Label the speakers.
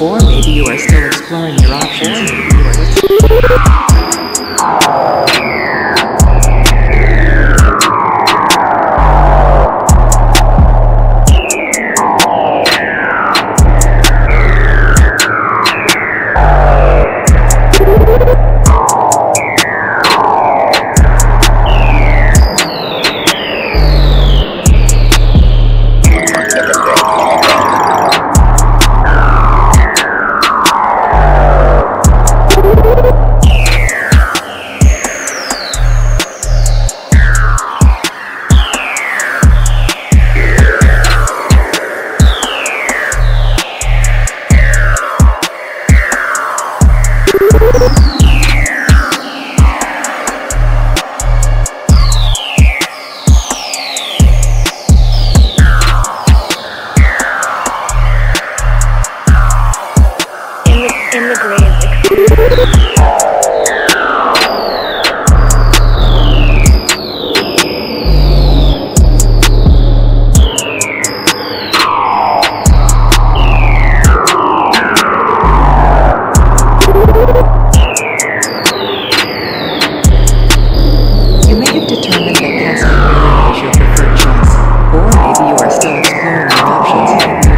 Speaker 1: Or maybe you are still exploring your options.
Speaker 2: in the grave.
Speaker 1: are still exploring our options.